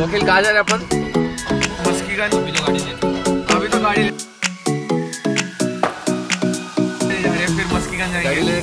वकील कहा जा रहे अपन? मस्कीगंज अभी तो गाड़ी ले अभी तो गाड़ी ले जा रहे फिर मस्कीगंज गाड़ी ले लेने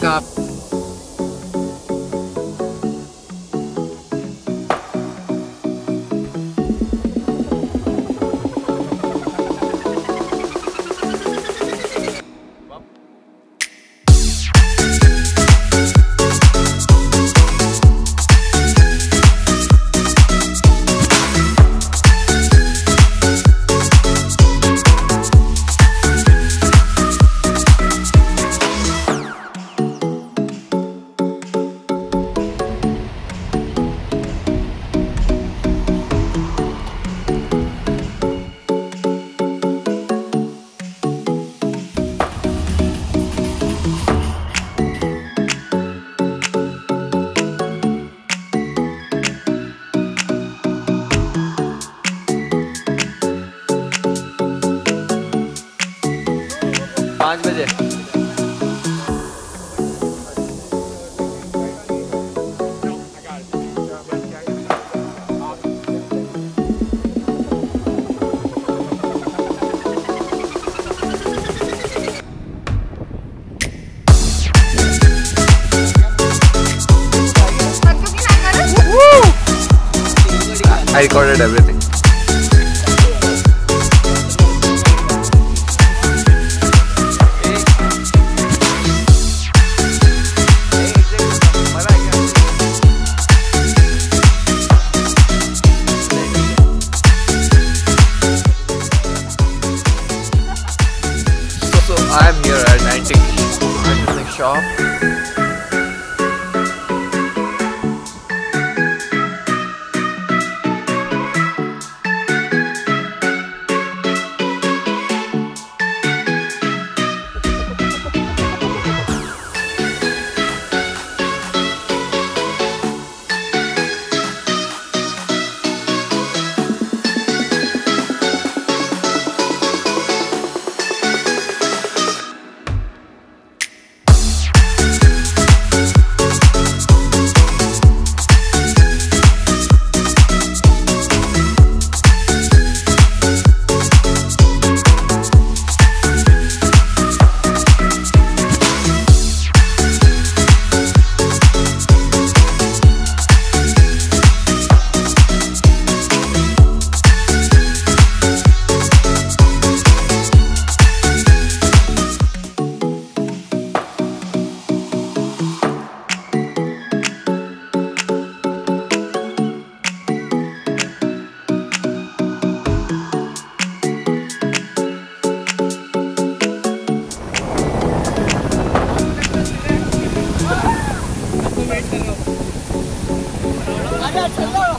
पाँच बजे I recorded everything. Shop. Алло,